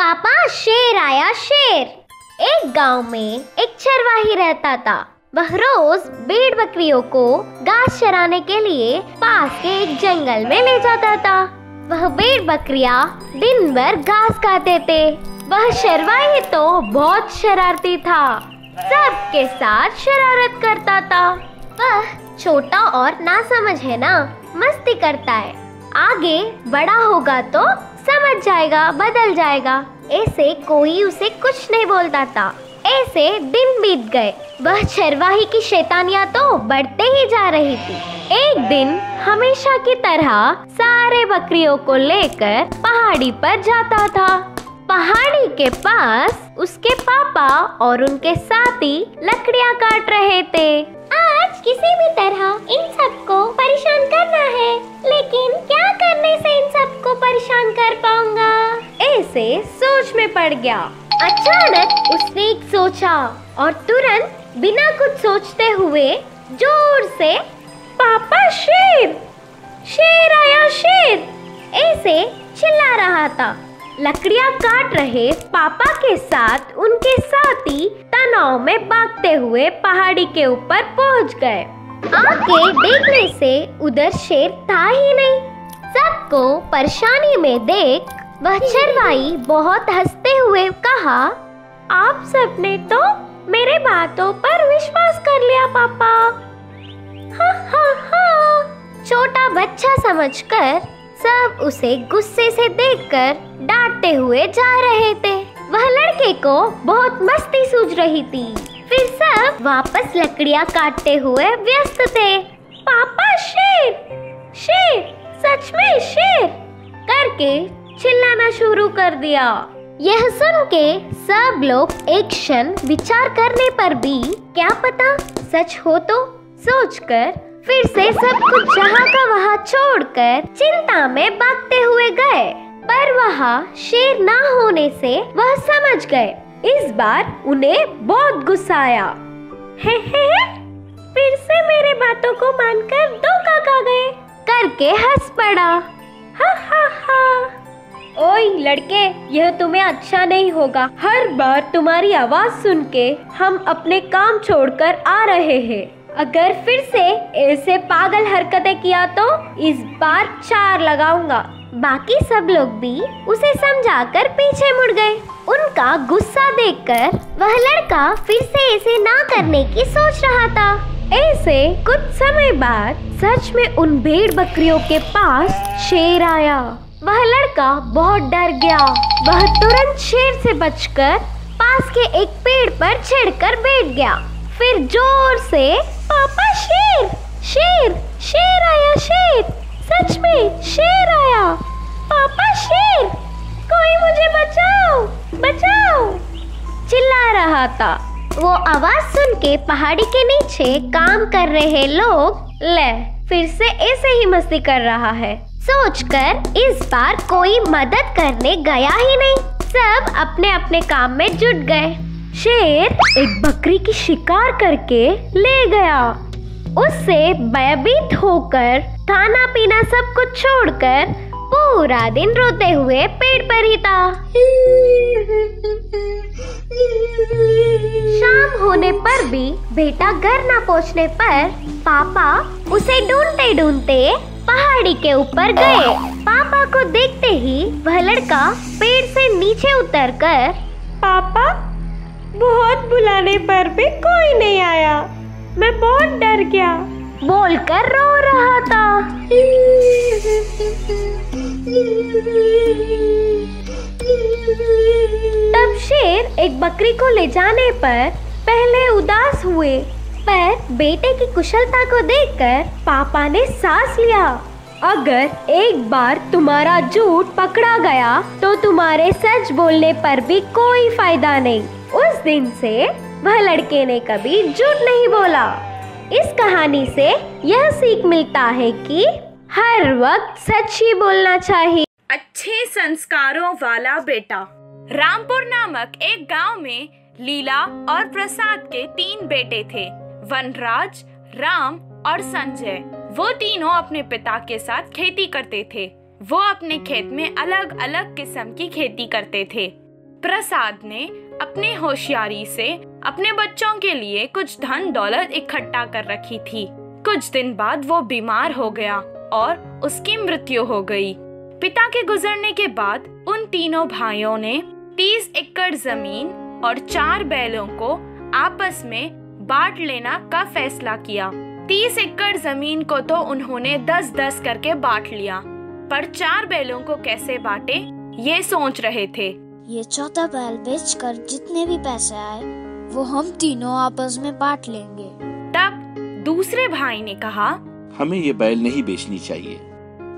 पापा, शेर आया शेर। एक गाँव में एक चरवाही रहता था। वह रोज भेड़ बकरियों को घास चराने के लिए पास के एक जंगल में ले जाता था। वह भेड़ बकरिया दिन भर घास खाते थे। वह चरवाही तो बहुत शरारती था। सबके साथ शरारत करता था। वह छोटा और नासमझ है ना, मस्ती करता है। आगे बड़ा होगा तो समझ जाएगा, बदल जाएगा। ऐसे कोई उसे कुछ नहीं बोलता था। ऐसे दिन बीत गए। वह चरवाही की शैतानियाँ तो बढ़ते ही जा रही थी। एक दिन हमेशा की तरह सारे बकरियों को लेकर पहाड़ी पर जाता था। पहाड़ी के पास उसके पापा और उनके साथी लकड़ियाँ काट रहे थे। किसी भी तरह इन सबको परेशान करना है। लेकिन क्या करने से इन सबको परेशान कर पाऊँगा? ऐसे सोच में पड़ गया। अचानक उसने एक सोचा और तुरंत बिना कुछ सोचते हुए ज़ोर से, पापा, शेर! शेर आया, शेर! ऐसे चिल्ला रहा था। लकड़ियाँ काट रहे पापा के साथ, उनके साथी तनाव में भागते हुए पहाड़ी के ऊपर पहुँच गए। आके देखने से उधर शेर था ही नहीं। सबको परेशानी में देख वह चरवाई बहुत हँसते हुए कहा, आप सबने तो मेरे बातों पर विश्वास कर लिया, पापा। हा हा हा। छोटा बच्चा समझकर सब उसे गुस्से से देखकर डांटते हुए जा रहे थे। वह लड़के को बहुत मस्ती सूझ रही थी। फिर सब वापस लकड़ियाँ काटते हुए व्यस्त थे। पापा, शेर! शेर! सच में शेर! करके चिल्लाना शुरू कर दिया। यह सुन के सब लोग एक क्षण विचार करने पर भी क्या पता सच हो तो सोचकर फिर से सब कुछ जहाँ का वहाँ छोड़कर चिंता में भागते हुए गए। पर वहाँ शेर ना होने से वह समझ गए। इस बार उन्हें बहुत गुस्सा आया। हे हे हे, फिर से मेरे बातों को मानकर धोखा खा गए। करके हंस पड़ा। हा हा हा। ओए लड़के यह तुम्हें अच्छा नहीं होगा। हर बार तुम्हारी आवाज़ सुन के हम अपने काम छोड़कर आ रहे हैं। अगर फिर से ऐसे पागल हरकतें किया तो इस बार चार लगाऊँगा। बाकी सब लोग भी उसे समझाकर पीछे मुड़ गए। उनका गुस्सा देखकर वह लड़का फिर से ऐसे ना करने की सोच रहा था। ऐसे कुछ समय बाद सच में उन भेड़ बकरियों के पास शेर आया। वह लड़का बहुत डर गया। वह तुरंत शेर से बचकर पास के एक पेड़ पर छिड़कर बैठ गया। फिर ज़ोर से, पापा, शेर शेर शेर आया, शेर, सच में शेर आया। पापा, शेर, कोई मुझे बचाओ बचाओ। चिल्ला रहा था। वो आवाज़ सुन के पहाड़ी के नीचे काम कर रहे लोग, ले, फिर से ऐसे ही मस्ती कर रहा है। सोचकर इस बार कोई मदद करने गया ही नहीं। सब अपने अपने काम में जुट गए। शेर एक बकरी की शिकार करके ले गया। उससे भयभीत होकर खाना पीना सब कुछ छोड़कर पूरा दिन रोते हुए पेड़ पर ही था। शाम होने पर भी बेटा घर न पहुँचने पर पापा उसे ढूंढते ढूंढते पहाड़ी के ऊपर गए। पापा को देखते ही वह लड़का पेड़ से नीचे उतरकर, पापा बहुत बुलाने पर भी कोई नहीं आया। मैं बहुत डर गया। बोलकर रो रहा था। तब शेर एक बकरी को ले जाने पर पहले उदास हुए। पर बेटे की कुशलता को देखकर पापा ने सांस लिया। अगर एक बार तुम्हारा झूठ पकड़ा गया तो तुम्हारे सच बोलने पर भी कोई फ़ायदा नहीं। दिन से वह लड़के ने कभी झूठ नहीं बोला। इस कहानी से यह सीख मिलता है कि हर वक्त सच ही बोलना चाहिए। अच्छे संस्कारों वाला बेटा। रामपुर नामक एक गाँव में लीला और प्रसाद के तीन बेटे थे, वनराज, राम और संजय। वो तीनों अपने पिता के साथ खेती करते थे। वो अपने खेत में अलग अलग किस्म की खेती करते थे। प्रसाद ने अपने होशियारी से अपने बच्चों के लिए कुछ धन दौलत इकट्ठा कर रखी थी। कुछ दिन बाद वो बीमार हो गया और उसकी मृत्यु हो गई। पिता के गुजरने के बाद उन तीनों भाइयों ने तीस एकड़ ज़मीन और चार बैलों को आपस में बांट लेना का फैसला किया। तीस एकड़ ज़मीन को तो उन्होंने दस दस करके बांट लिया। पर चार बैलों को कैसे बांटे, ये सोच रहे थे। ये चौथा बैल बेचकर जितने भी पैसे आए वो हम तीनों आपस में बांट लेंगे। तब दूसरे भाई ने कहा हमें ये बैल नहीं बेचनी चाहिए।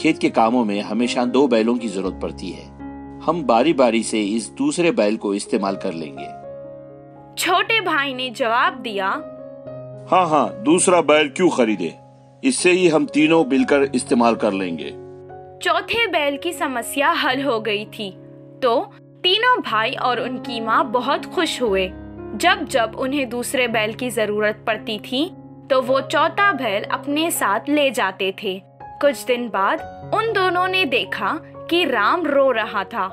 खेत के कामों में हमेशा दो बैलों की ज़रूरत पड़ती है। हम बारी बारी से इस दूसरे बैल को इस्तेमाल कर लेंगे। छोटे भाई ने जवाब दिया हाँ हाँ दूसरा बैल क्यों खरीदे? इससे ही हम तीनों मिलकर इस्तेमाल कर लेंगे। चौथे बैल की समस्या हल हो गई थी। तो तीनों भाई और उनकी माँ बहुत खुश हुए। जब जब उन्हें दूसरे बैल की ज़रूरत पड़ती थी तो वो चौथा बैल अपने साथ ले जाते थे। कुछ दिन बाद उन दोनों ने देखा कि राम रो रहा था।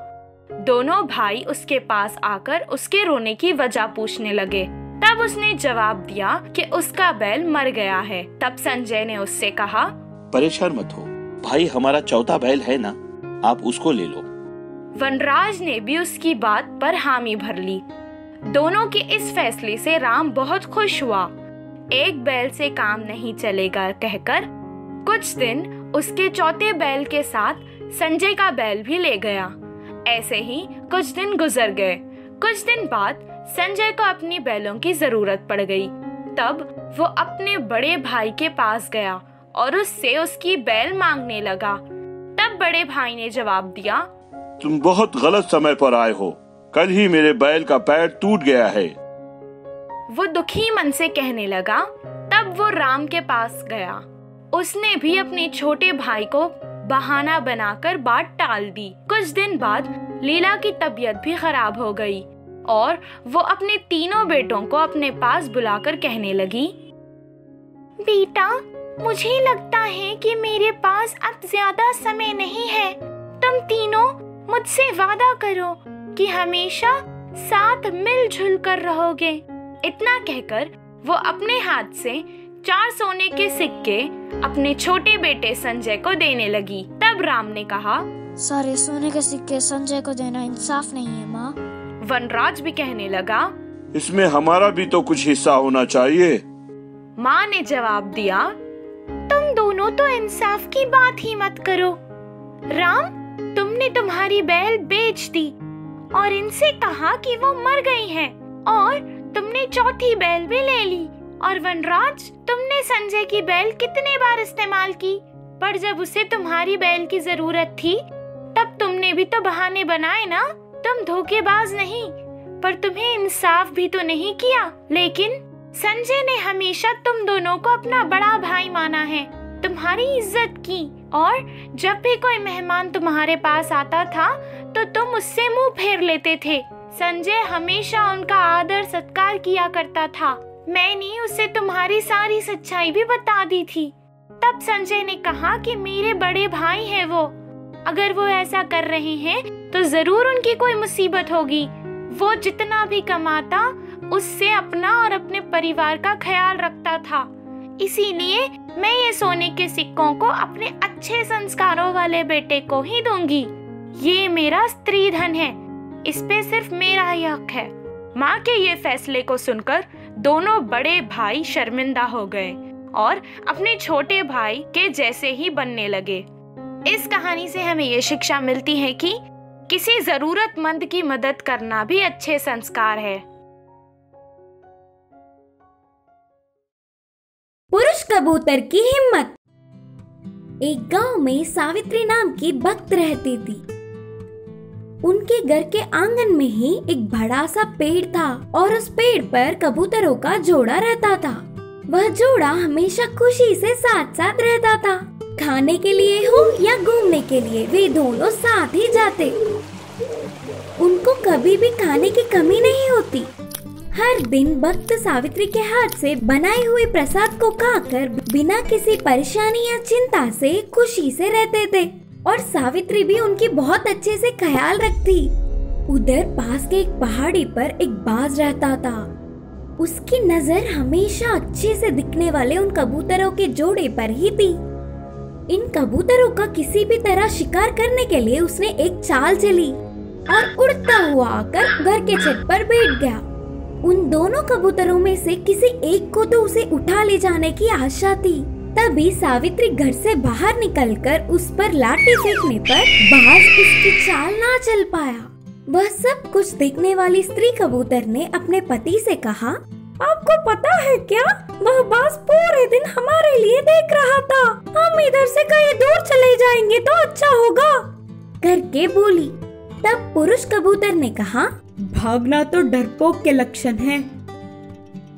दोनों भाई उसके पास आकर उसके रोने की वजह पूछने लगे। तब उसने जवाब दिया कि उसका बैल मर गया है। तब संजय ने उससे कहा, परेशान मत हो। भाई, हमारा चौथा बैल है ना? आप उसको ले लो। वनराज ने भी उसकी बात पर हामी भर ली। दोनों के इस फैसले से राम बहुत खुश हुआ। एक बैल से काम नहीं चलेगा कहकर कुछ दिन उसके चौथे बैल के साथ संजय का बैल भी ले गया। ऐसे ही कुछ दिन गुजर गए। कुछ दिन बाद संजय को अपनी बैलों की ज़रूरत पड़ गई। तब वो अपने बड़े भाई के पास गया और उससे उसकी बैल मांगने लगा। तब बड़े भाई ने जवाब दिया तुम बहुत गलत समय पर आए हो। कल ही मेरे बैल का पैर टूट गया है। वो दुखी मन से कहने लगा, तब वो राम के पास गया। उसने भी अपने छोटे भाई को बहाना बनाकर बात टाल दी। कुछ दिन बाद लीला की तबीयत भी खराब हो गई और वो अपने तीनों बेटों को अपने पास बुलाकर कहने लगी, बेटा, मुझे लगता है कि मेरे पास अब ज़्यादा समय नहीं है। तुम तीनों मुझसे वादा करो कि हमेशा साथ मिलजुल कर रहोगे। इतना कहकर वो अपने हाथ से चार सोने के सिक्के अपने छोटे बेटे संजय को देने लगी। तब राम ने कहा सारे सोने के सिक्के संजय को देना इंसाफ नहीं है माँ। वनराज भी कहने लगा इसमें हमारा भी तो कुछ हिस्सा होना चाहिए। माँ ने जवाब दिया तुम दोनों तो इंसाफ की बात ही मत करो। तुमने तुम्हारी बैल बेच दी और इनसे कहा कि वो मर गई हैं। और तुमने चौथी बैल भी ले ली और वनराज, तुमने संजय की बैल कितने बार इस्तेमाल की? पर जब उसे तुम्हारी बैल की ज़रूरत थी, तब तुमने भी तो बहाने बनाए ना? तुम धोखेबाज नहीं, पर तुम्हें इंसाफ भी तो नहीं किया। लेकिन संजय ने हमेशा तुम दोनों को अपना बड़ा भाई माना है। तुम्हारी इज़्ज़त की और जब भी कोई मेहमान तुम्हारे पास आता था तो तुम उससे मुँह फेर लेते थे। संजय हमेशा उनका आदर सत्कार किया करता था। मैंने उसे तुम्हारी सारी सच्चाई भी बता दी थी। तब संजय ने कहा कि मेरे बड़े भाई हैं वो। अगर वो ऐसा कर रहे हैं तो ज़रूर उनकी कोई मुसीबत होगी। वो जितना भी कमाता, उससे अपना और अपने परिवार का ख्याल रखता था। इसीलिए मैं ये सोने के सिक्कों को अपने अच्छे संस्कारों वाले बेटे को ही दूँगी। ये मेरा स्त्री धन है। इस पे सिर्फ़ मेरा ही हक है। माँ के ये फैसले को सुनकर दोनों बड़े भाई शर्मिंदा हो गए और अपने छोटे भाई के जैसे ही बनने लगे। इस कहानी से हमें ये शिक्षा मिलती है कि किसी जरूरतमंद की मदद करना भी अच्छे संस्कार है। पुरुष कबूतर की हिम्मत। एक गाँव में सावित्री नाम की भक्त रहती थी। उनके घर के आँगन में ही एक बड़ा सा पेड़ था और उस पेड़ पर कबूतरों का जोड़ा रहता था। वह जोड़ा हमेशा खुशी से साथ साथ रहता था। खाने के लिए हो या घूमने के लिए, वे दोनों साथ ही जाते। उनको कभी भी खाने की कमी नहीं होती। हर दिन भक्त सावित्री के हाथ से बनाए हुए प्रसाद को खाकर बिना किसी परेशानी या चिंता से खुशी से रहते थे। और सावित्री भी उनकी बहुत अच्छे से ख्याल रखती। उधर पास के एक पहाड़ी पर एक बाज रहता था। उसकी नज़र हमेशा अच्छे से दिखने वाले उन कबूतरों के जोड़े पर ही थी। इन कबूतरों का किसी भी तरह शिकार करने के लिए उसने एक चाल चली और उड़ता हुआ आकर घर के छत पर बैठ गया। उन दोनों कबूतरों में से किसी एक को तो उसे उठा ले जाने की आशा थी। तभी सावित्री घर से बाहर निकलकर उस पर लाठी फेंकने पर बाज उसकी चाल ना चल पाया। वह सब कुछ देखने वाली स्त्री कबूतर ने अपने पति से कहा, आपको पता है क्या? वह बाज पूरे दिन हमारे लिए देख रहा था। हम इधर से कहीं दूर चले जाएँगे तो अच्छा होगा। करके बोली। तब पुरुष कबूतर ने कहा भागना तो डरपोक के लक्षण है।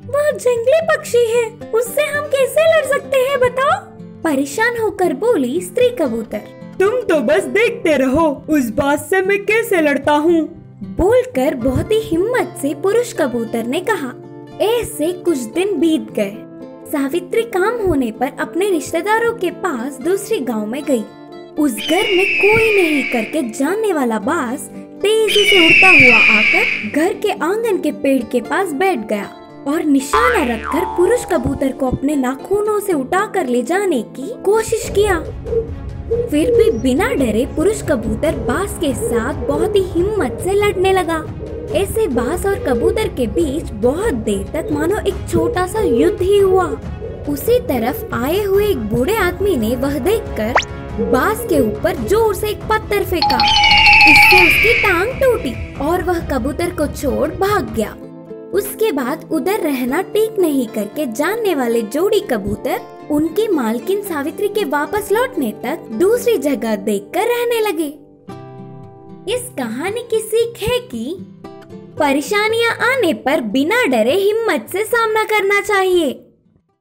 वह जंगली पक्षी है उससे हम कैसे लड़ सकते हैं बताओ? परेशान होकर बोली स्त्री कबूतर। तुम तो बस देखते रहो उस बात से मैं कैसे लड़ता हूँ? बोलकर बहुत ही हिम्मत से पुरुष कबूतर ने कहा ऐसे कुछ दिन बीत गए। सावित्री काम होने पर अपने रिश्तेदारों के पास दूसरे गाँव में गई। उस घर में कोई नहीं करके जानने वाला बास तेज़ी से उड़ता हुआ आकर घर के आँगन के पेड़ के पास बैठ गया और निशाना रखकर पुरुष कबूतर को अपने नाखूनों से उठाकर ले जाने की कोशिश किया। फिर भी बिना डरे पुरुष कबूतर बास के साथ बहुत ही हिम्मत से लड़ने लगा। ऐसे बास और कबूतर के बीच बहुत देर तक मानो एक छोटा सा युद्ध ही हुआ। उसी तरफ़ आए हुए एक बूढ़े आदमी ने वह देखकर बास के ऊपर ज़ोर से एक पत्थर फेंका। इससे टूटी और वह कबूतर को छोड़ भाग गया। उसके बाद उधर रहना ठीक नहीं करके जानने वाले जोड़ी कबूतर उनकी मालकिन सावित्री के वापस लौटने तक दूसरी जगह देखकर रहने लगे। इस कहानी की सीख है कि परेशानियाँ आने पर बिना डरे हिम्मत से सामना करना चाहिए।